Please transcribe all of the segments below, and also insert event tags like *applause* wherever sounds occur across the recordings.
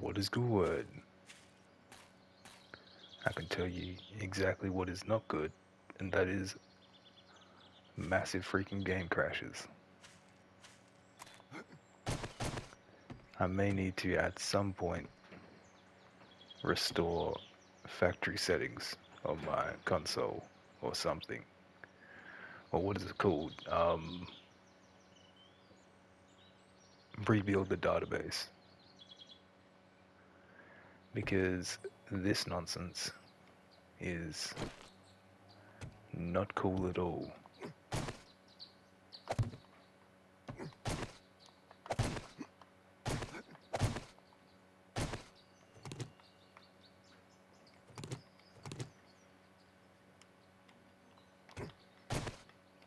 What is good? I can tell you exactly what is not good, and that is massive freaking game crashes. I may need to at some point restore factory settings on my console or something. Or what is it called? Um, rebuild the database. Because this nonsense is not cool at all.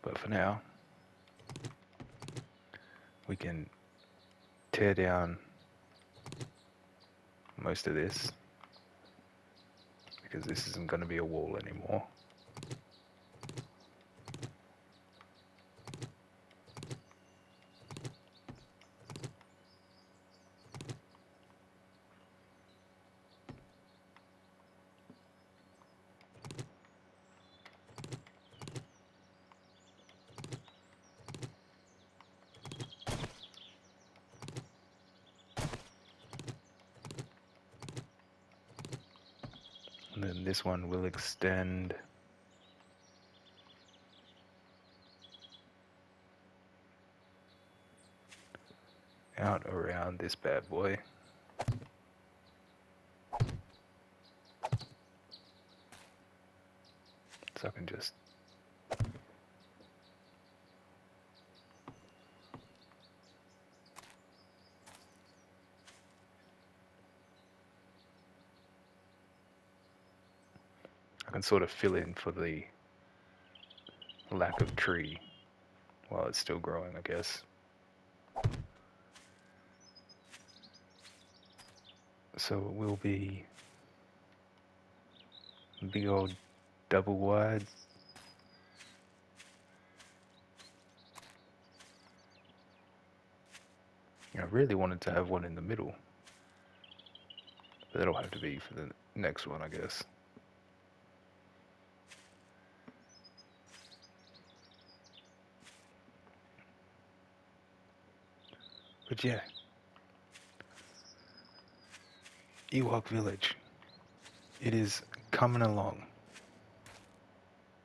But for now, we can tear down most of this because this isn't going to be a wall anymore. And then this one will extend out around this bad boy. So I can just Can sort of fill in for the lack of tree while it's still growing, I guess. So it will be big old double wide. I really wanted to have one in the middle. But that'll have to be for the next one, I guess. But yeah. Ewok Village. It is coming along.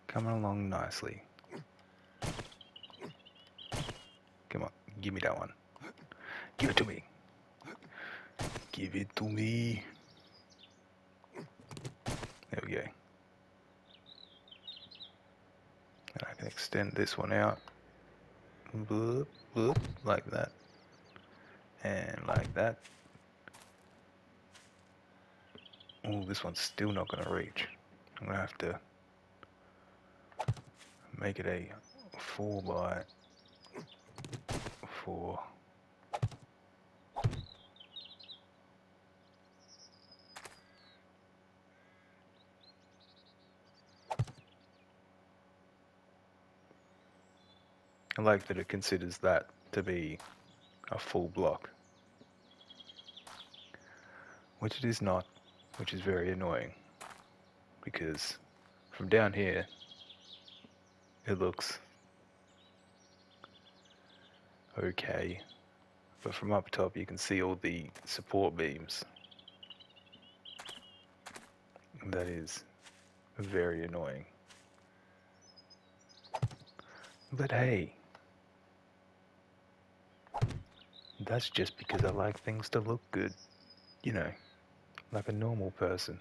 Coming along nicely. Come on, give me that one. Give it to me. Give it to me. There we go. And I can extend this one out. Like that and like that. Oh, this one's still not going to reach. I'm going to have to make it a 4 by 4. I like that it considers that to be a full block which it is not, which is very annoying because from down here it looks okay, but from up top you can see all the support beams. That is very annoying. But hey, that's just because I like things to look good, you know like a normal person.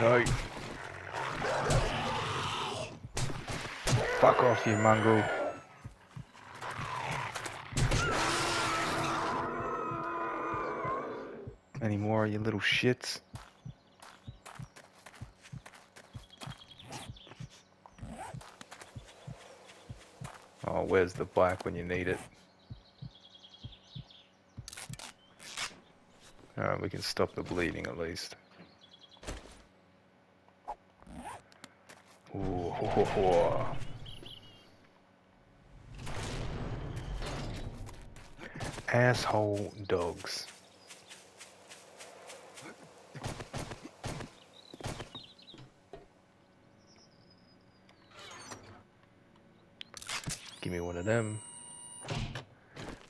No. Fuck off, you mongrel. Any more, you little shits? Oh, where's the bike when you need it? Alright, we can stop the bleeding at least. Ooh, ho, ho, ho. Asshole dogs. Give me one of them.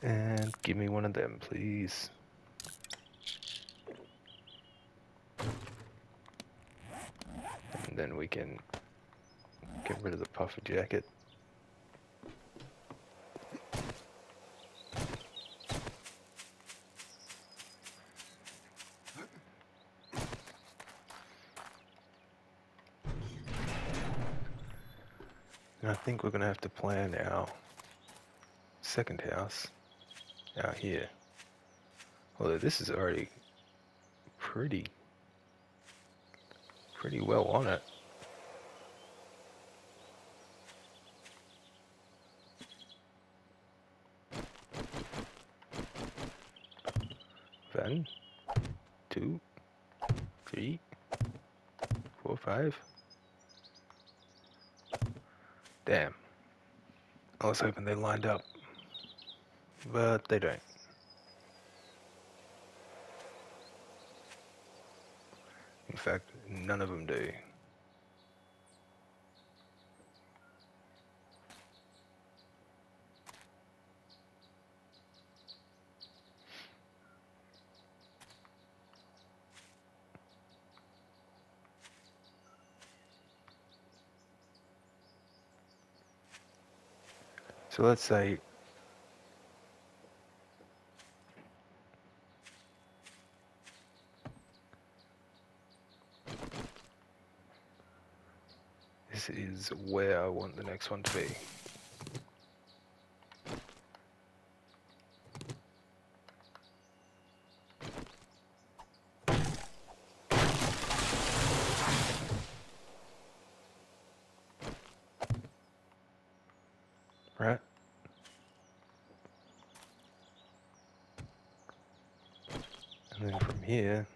And give me one of them, please. And then we can get rid of the puffer jacket. I think we're going to have to plan our second house out here. Although this is already pretty, pretty well on it. One, two, three, four, five. Damn. I was hoping they lined up. But they don't. In fact, none of them do. So let's say this where I want the next one to be. Right? And then from here,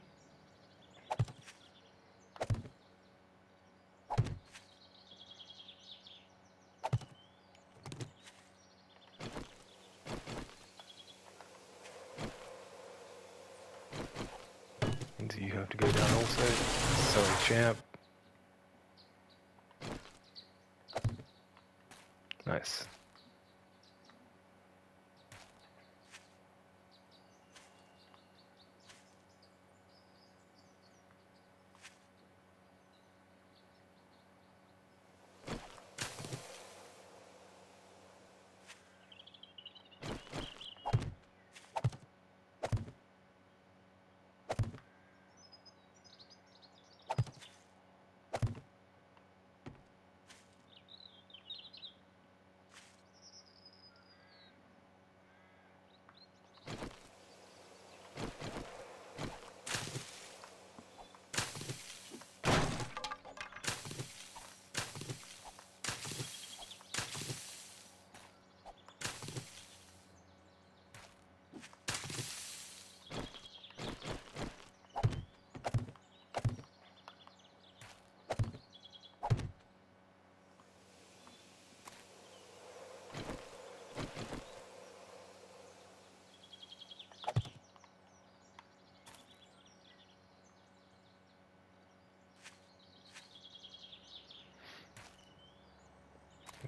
means you have to also. Sorry, champ. Nice.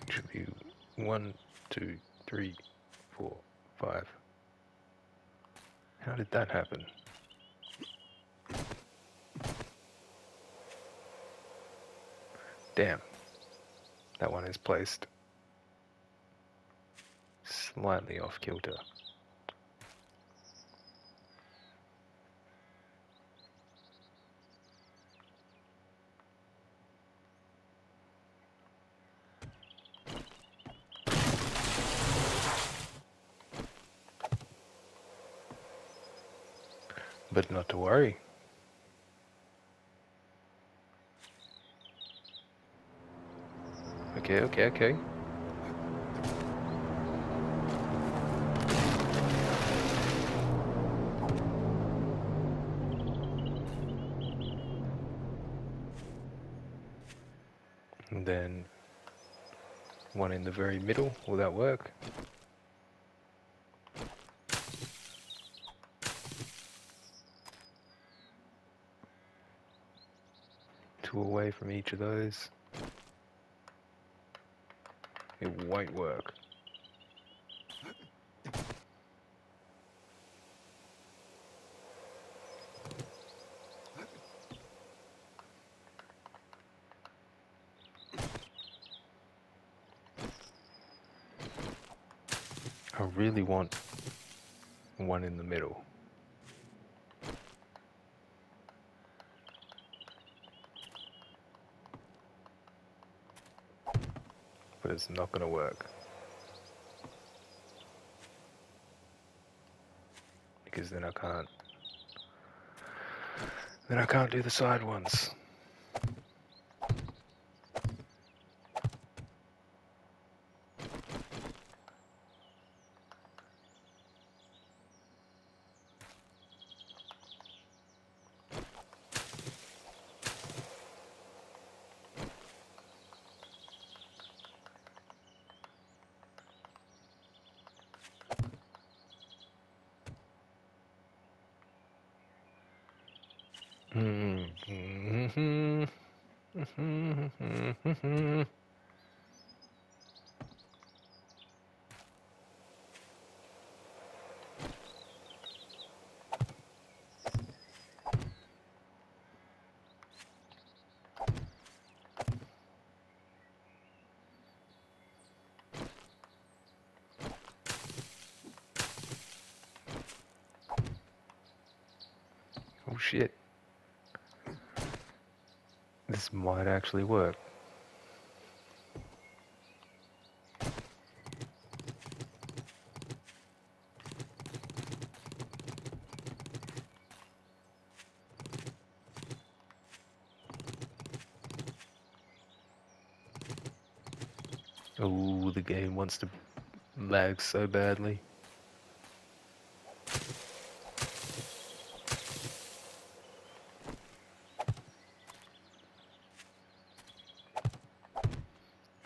It should be one, two, three, four, five. How did that happen? Damn. That one is placed slightly off kilter. Okay, okay. And then one in the very middle, will that work? Two away from each of those won't work. I really want one in the middle. It's not going to work. Because then I can't. Then I can't do the side ones. Oh shit. This might actually work. Oh, the game wants to lag so badly.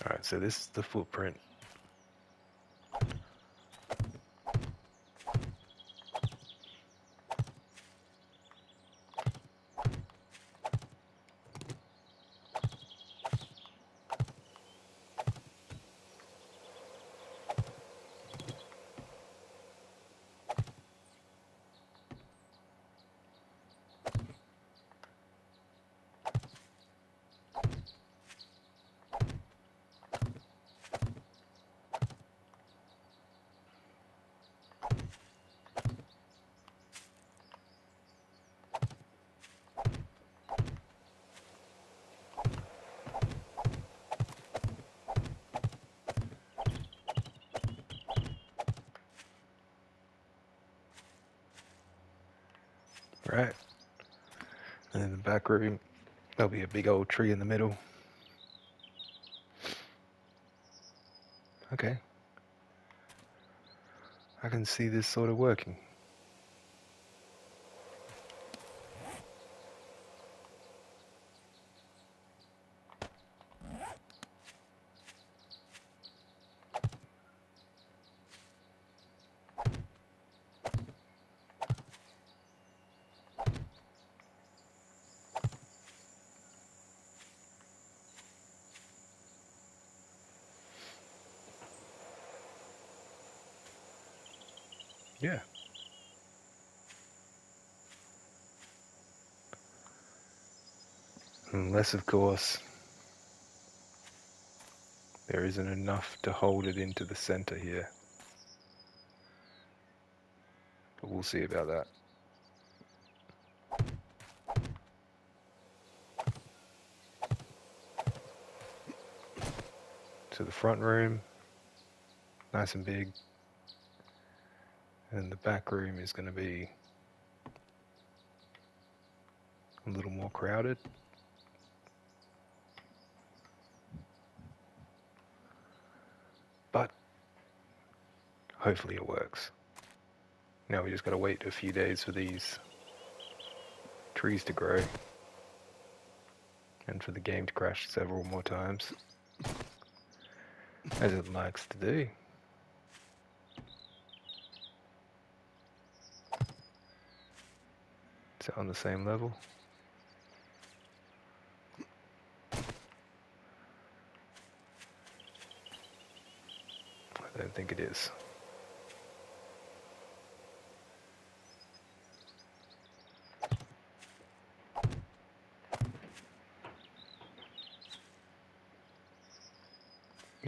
Alright, so this is the footprint. Right. And in the back room, there'll be a big old tree in the middle. Okay. I can see this sort of working. Yeah. Unless, of course, there isn't enough to hold it into the center here. But we'll see about that. To the front room, nice and big. And the back room is going to be a little more crowded. But hopefully it works. Now we just got to wait a few days for these trees to grow and for the game to crash several more times. As it likes to do. Is it on the same level? I don't think it is.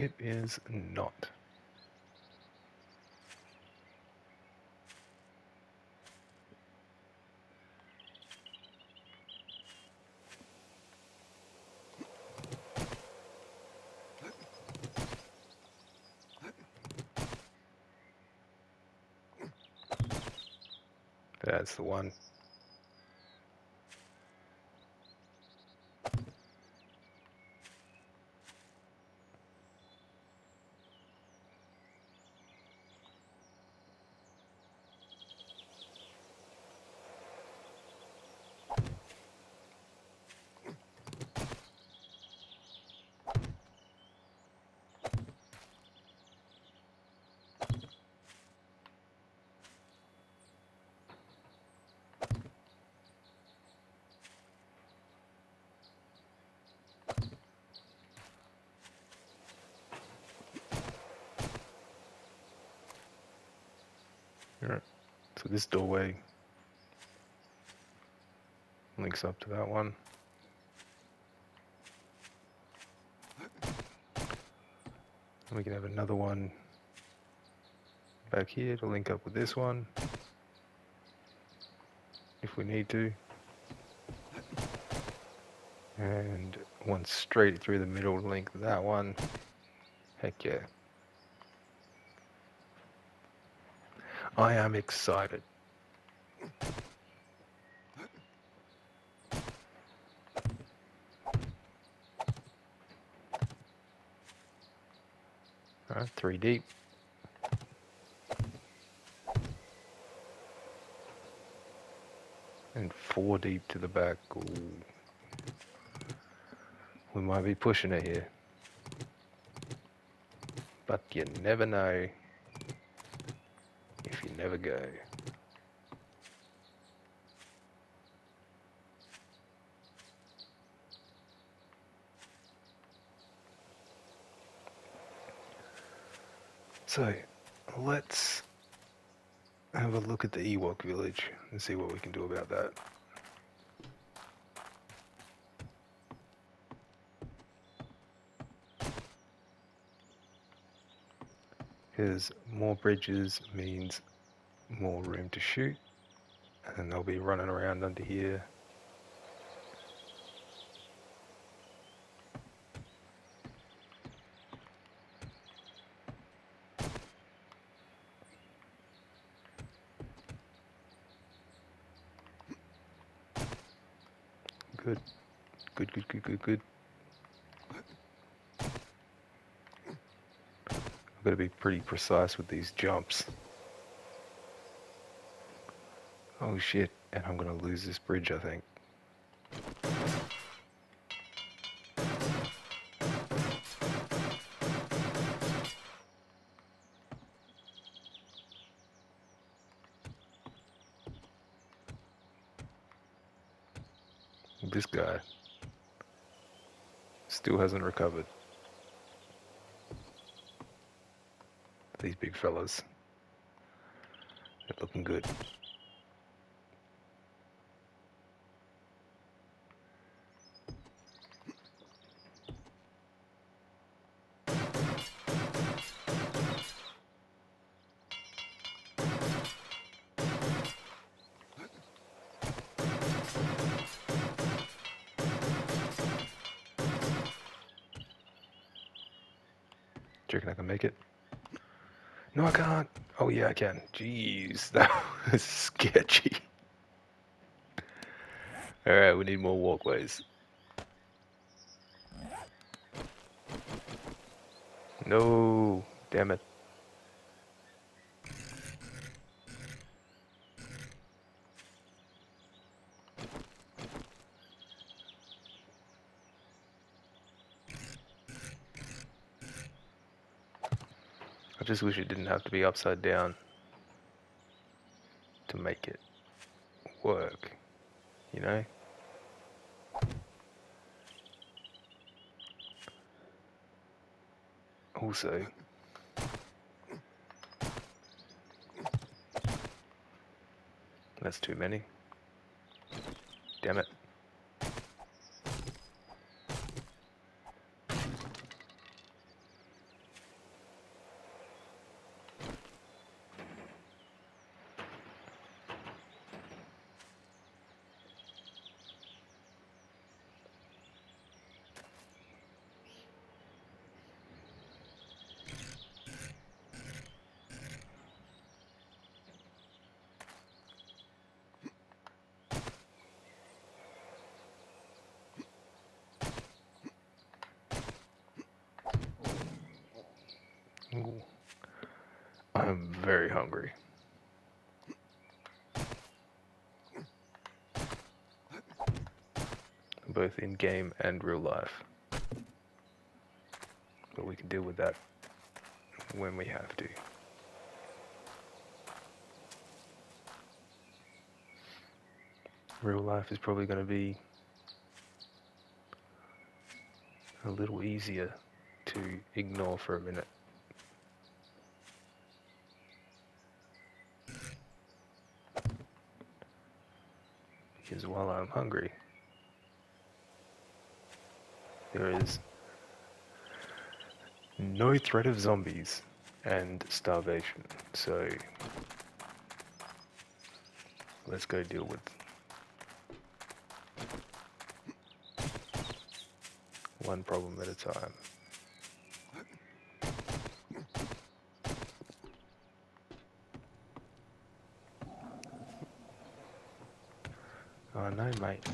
It is not. That's the one. Alright, so this doorway links up to that one. And we can have another one back here to link up with this one if we need to. And one straight through the middle to link that one. Heck yeah. I am excited. Alright, three deep. And four deep to the back. Ooh. We might be pushing it here. But you never know never go. So, let's have a look at the Ewok village and see what we can do about that. Because more bridges means more room to shoot, and they'll be running around under here. Good. Good, good, good, good, good. I've got to be pretty precise with these jumps. Oh shit, and I'm gonna lose this bridge, I think. This guy still hasn't recovered. These big fellas. They're looking good. Do you reckon I can make it? No, I can't. Oh, yeah, I can. Jeez, *laughs* that was sketchy. Alright, we need more walkways. No, damn it. Just wish it didn't have to be upside down to make it work, you know? Also, that's too many. Damn it. Ooh. I'm very hungry. Both in game and real life. But we can deal with that when we have to. Real life is probably going to be a little easier to ignore for a minute. Because while I'm hungry, there is no threat of zombies and starvation. So let's go deal with one problem at a time. Oh no, mate.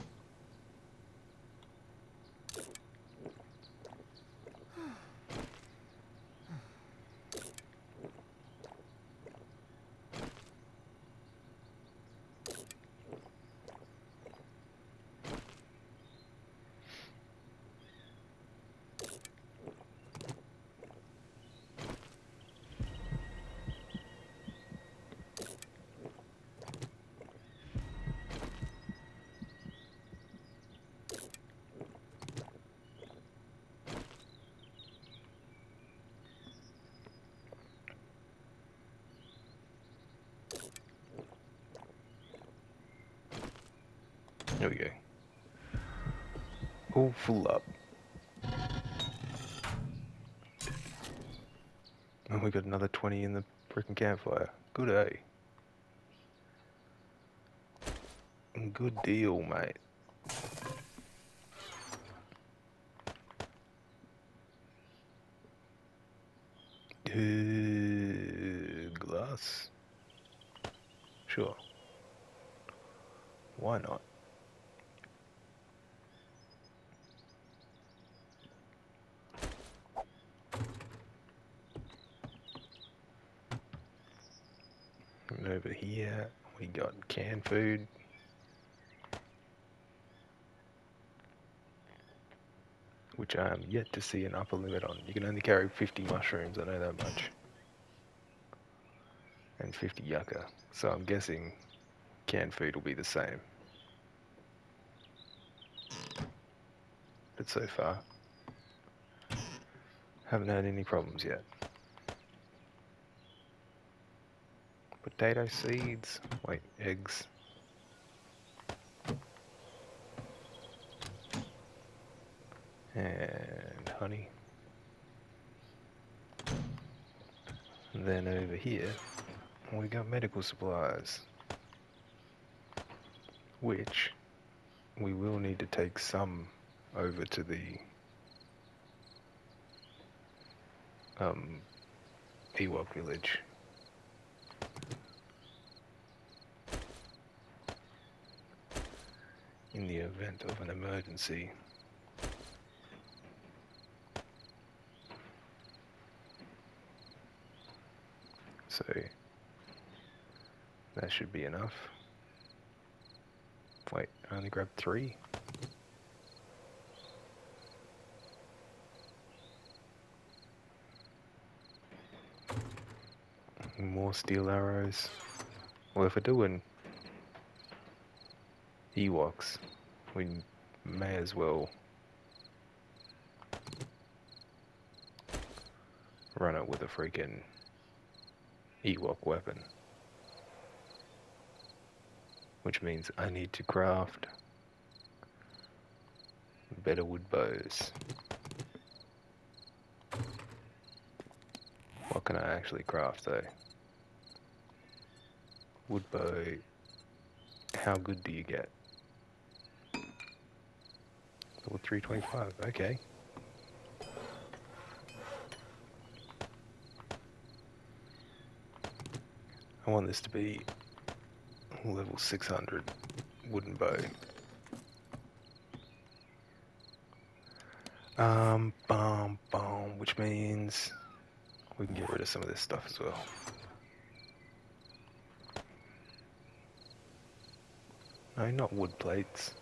There we go. Full up. And we got another 20 in the freaking campfire. Good A. Good deal, mate. Uh, glass? Sure. Why not? And over here, we got canned food. Which I am yet to see an upper limit on. You can only carry 50 mushrooms, I know that much. And 50 yucca. So I'm guessing canned food will be the same. But so far, haven't had any problems yet. Potato seeds, wait, eggs. And honey. Then over here, we got medical supplies. Which we will need to take some over to the um, Ewok village. In the event of an emergency. So that should be enough. Wait, I only grabbed three. more steel arrows. Well, if we're doing Ewoks, we may as well run it with a freaking Ewok weapon. Which means I need to craft better wood bows. What can I actually craft though? Wood bow, how good do you get? Level 325, okay. I want this to be level 600 wooden bow. Um, bomb, bomb, which means we can get rid of some of this stuff as well. No, not wood plates.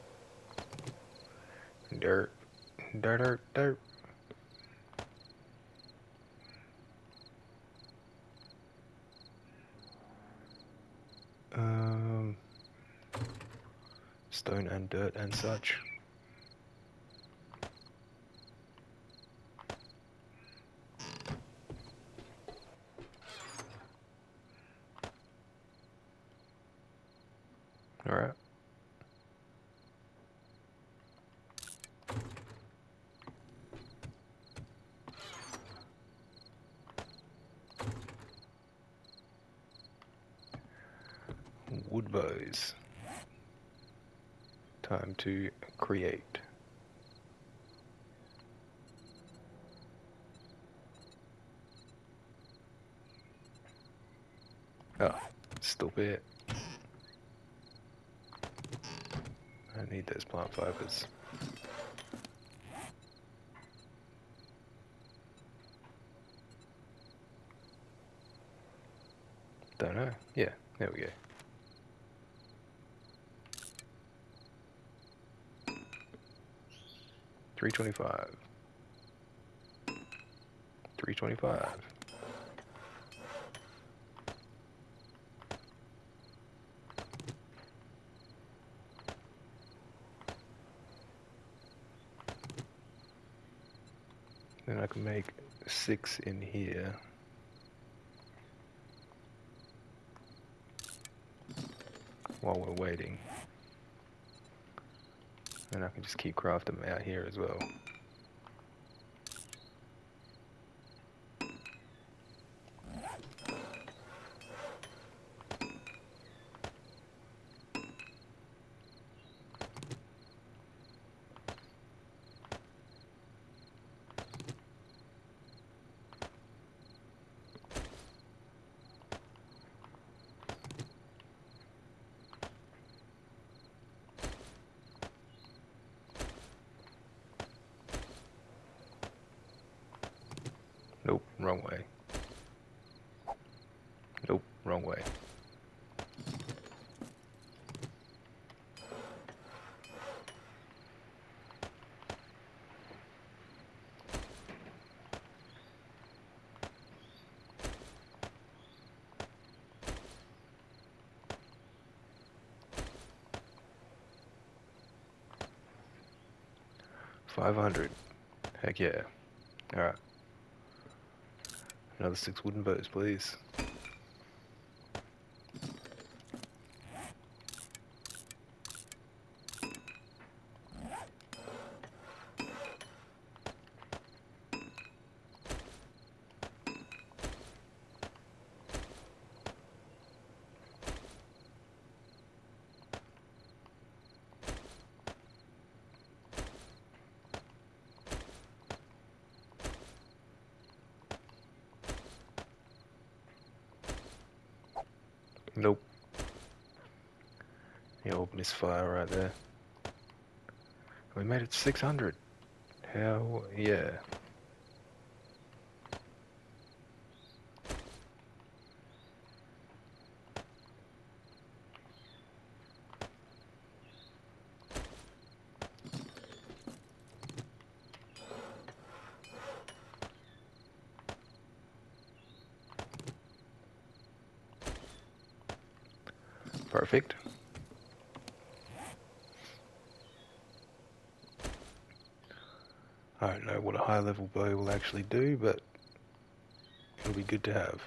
Dirt. Dirt, dirt, dirt. Um, stone and dirt and such. All right. Wood bows. Time to create. Ah, oh, stupid. I need those plant fibers. Don't know. Yeah, there we go. Three twenty-five. Three twenty-five. Then I can make six in here. While we're waiting. I can just keep crafting out here as well. Nope, wrong way. Nope, wrong way. Five hundred. Heck yeah. Alright. Another six wooden boats, please. fire right there. We made it 600. Hell Yeah. Perfect. What a high level bow will actually do, but it'll be good to have.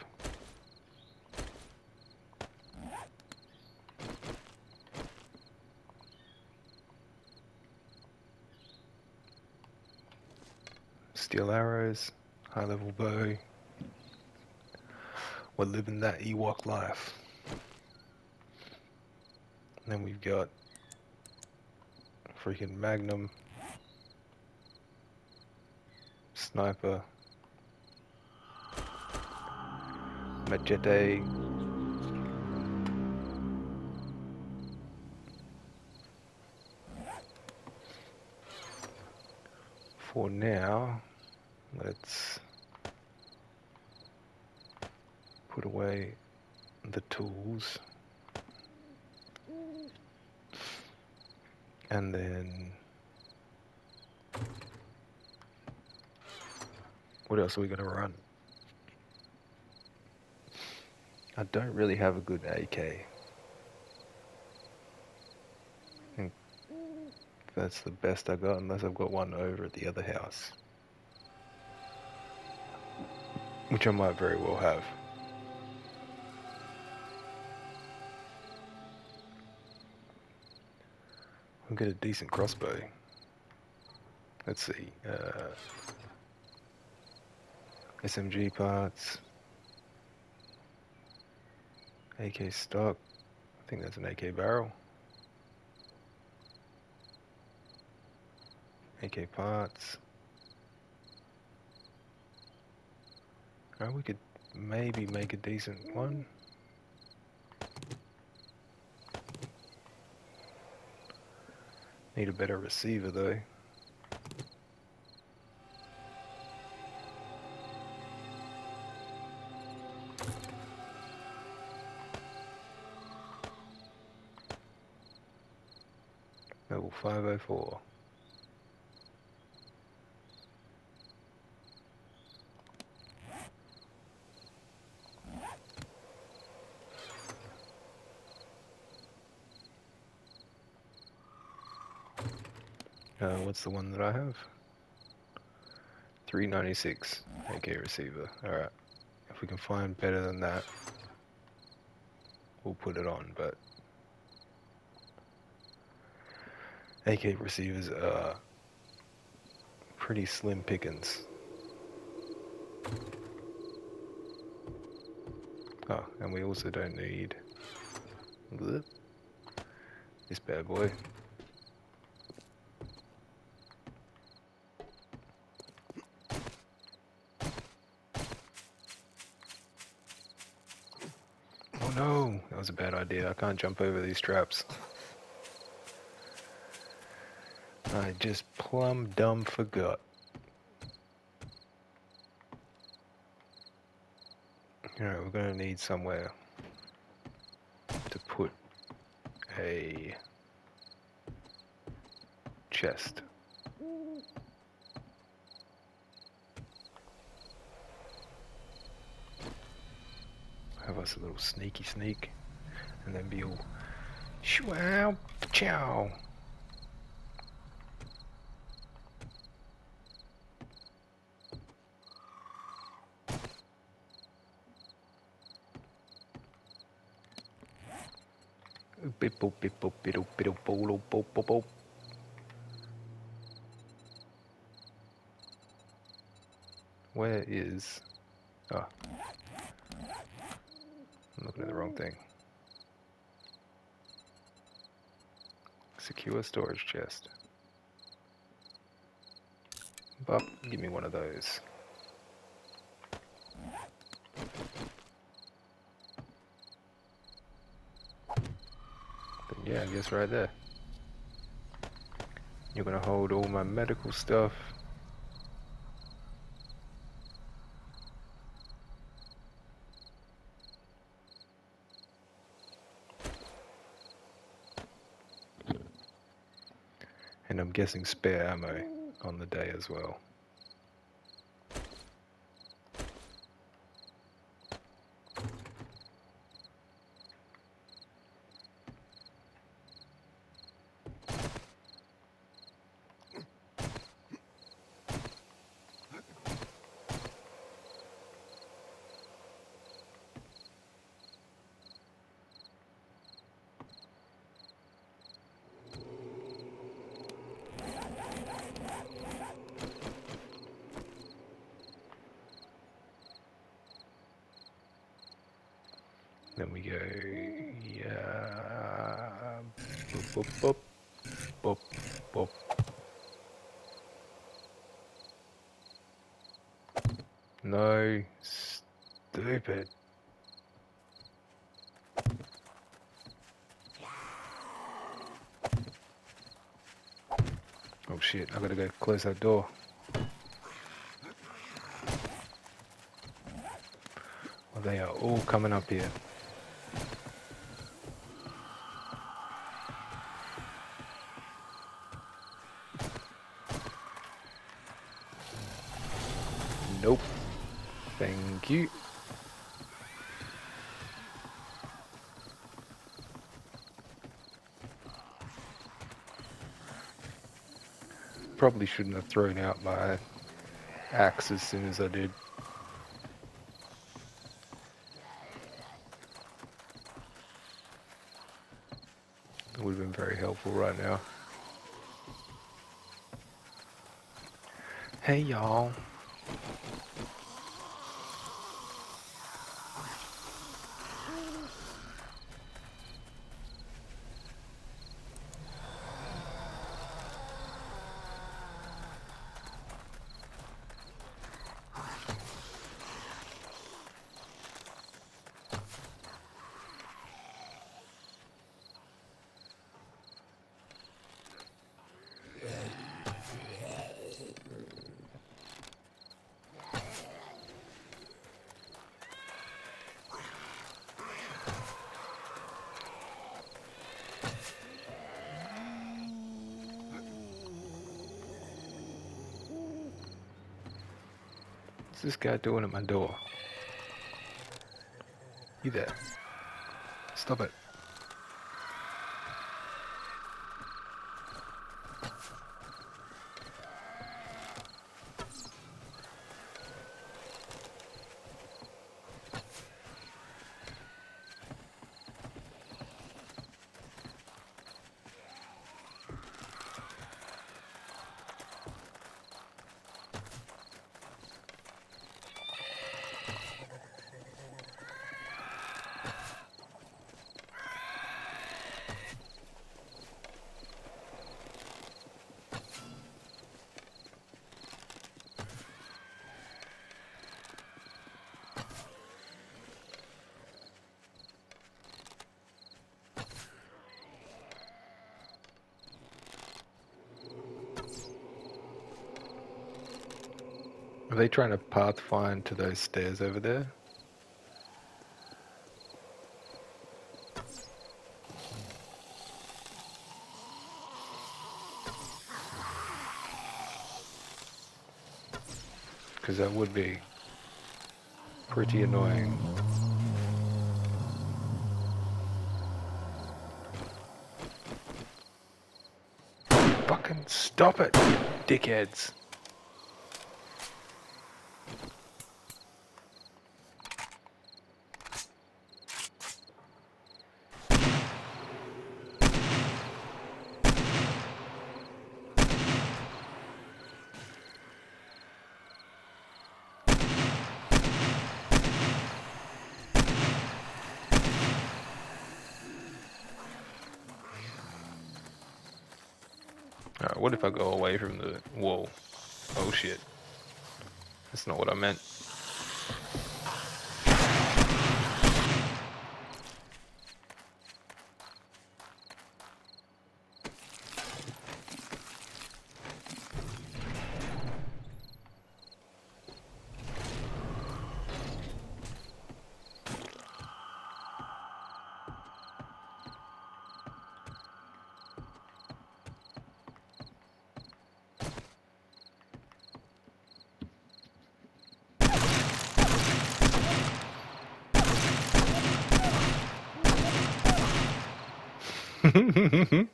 Steel arrows, high level bow. We're living that Ewok life. And then we've got freaking Magnum, Sniper, Machete, for now, let's put away the tools. And then what else are we going to run? I don't really have a good AK. think that's the best I got unless I've got one over at the other house. Which I might very well have. I'll get a decent crossbow. Let's see. Uh, SMG parts. AK stock. I think that's an AK barrel. AK parts. Oh, we could maybe make a decent one. Need a better receiver though. 504. Uh, what's the one that I have? 396 AK receiver. Alright. If we can find better than that, we'll put it on, but AK receivers are uh, pretty slim pickings. Oh, and we also don't need this bad boy. Oh no, that was a bad idea. I can't jump over these traps. I just plumb dumb forgot. Alright, we're gonna need somewhere to put a chest. Have us a little sneaky sneak and then be all shwow chow. Beep Where is? Oh, I'm looking at the wrong thing. Secure storage chest. Bop, give me one of those. Then yeah, I guess right there. You're gonna hold all my medical stuff. And I'm guessing spare ammo on the day as well. go. Yeah. Boop, boop, boop. Boop, boop. No. Stupid. Oh shit, I gotta go close that door. Well, they are all coming up here. Nope. Thank you. Probably shouldn't have thrown out my axe as soon as I did. It would have been very helpful right now. Hey y'all. What's this guy doing at my door? You there? Stop it. Are they trying to pathfind to those stairs over there? Because that would be pretty annoying. Fucking stop it, dickheads. Alright, what if I go away from the wall? Oh shit. That's not what I meant. *laughs*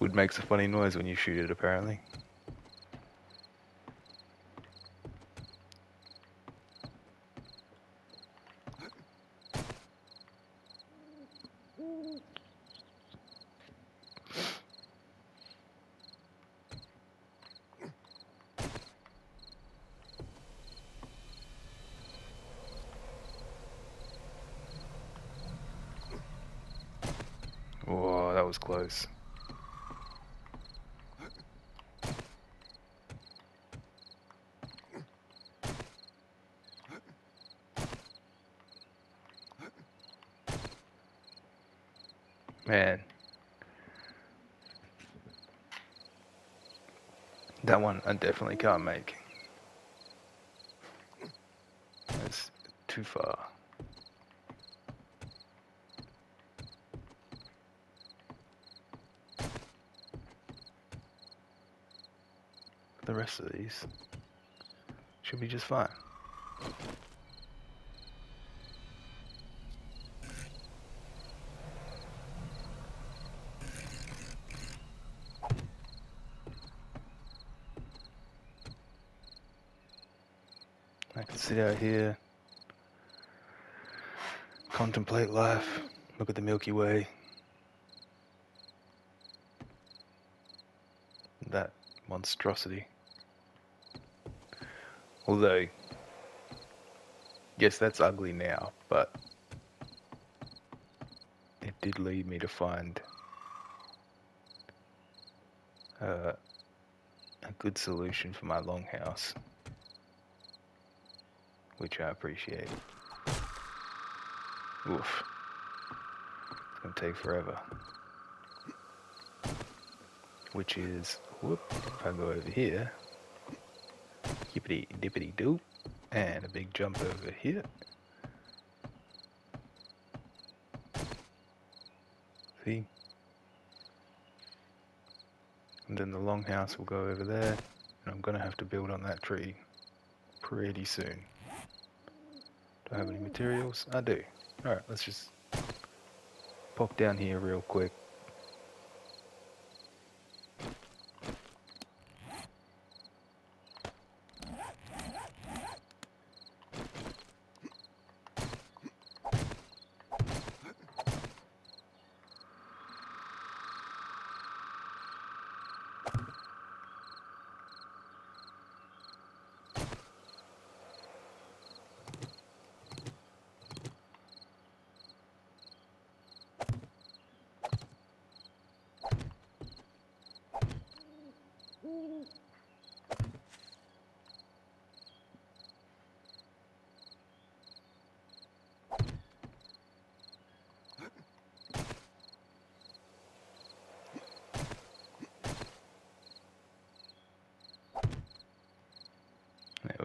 Wood makes a funny noise when you shoot it, apparently. Was close. Man. That one I definitely can't make. That's too far. The rest of these should be just fine. I can sit out here, contemplate life, look at the Milky Way. That monstrosity. Although, yes, that's ugly now, but it did lead me to find uh, a good solution for my longhouse, which I appreciate. Oof. It's gonna take forever. Which is, whoop, if I go over here, Yippity dippity doo. And a big jump over here. See? And then the longhouse will go over there. And I'm to have to build on that tree pretty soon. Do I have any materials? I do. Alright, let's just pop down here real quick.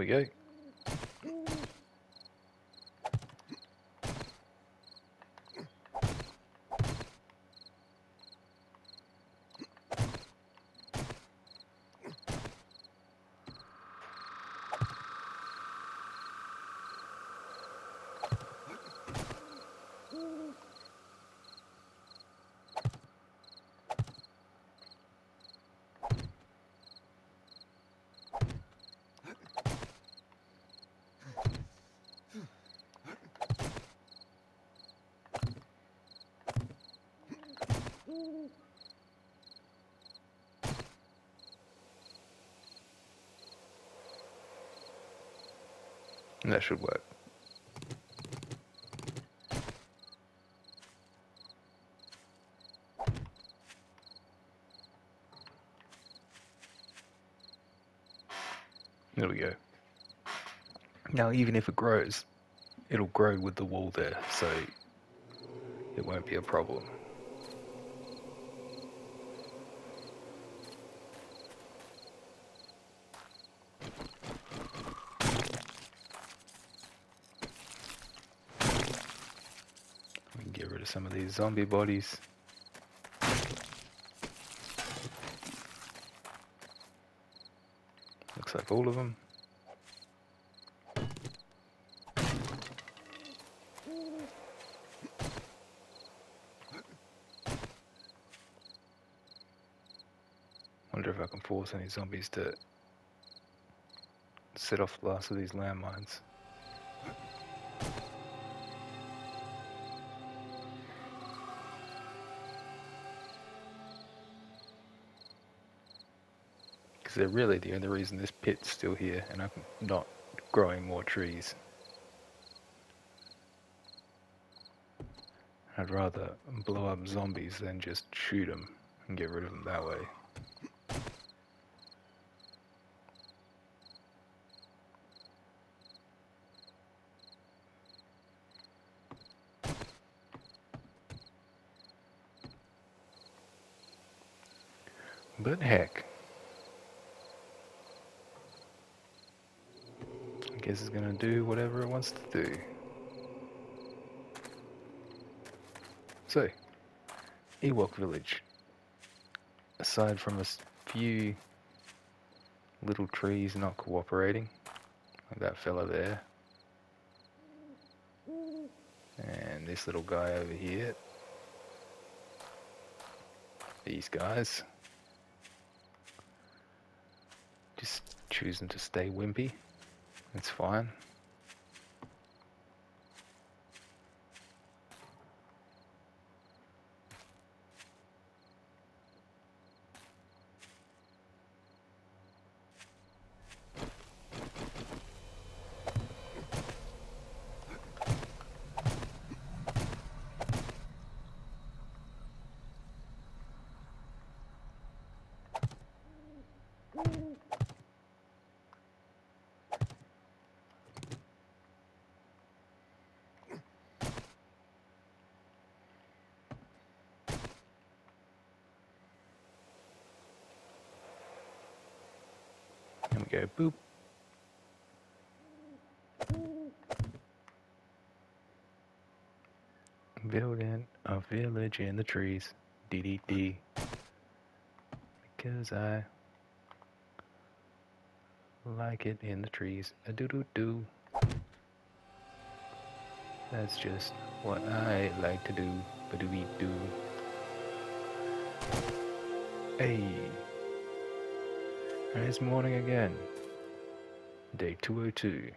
We go. That should work. There we go. Now, even if it grows, it'll grow with the wall there, so it won't be a problem. Get rid of some of these zombie bodies. Looks like all of them. Wonder if I can force any zombies to set off the last of these landmines. They're really the only reason this pit's still here and I'm not growing more trees. I'd rather blow up zombies than just shoot them and get rid of them that way. But heck. I guess it's gonna do whatever it wants to do. So, Ewok Village. Aside from a few little trees not cooperating, like that fella there, and this little guy over here, these guys, just choosing to stay wimpy, it's fine. There we go, boop. Building a village in the trees. Dee dee dee. Because I like it in the trees. A doo doo doo. That's just what I like to do. Ba we do? Hey. And it's morning again. Day 202.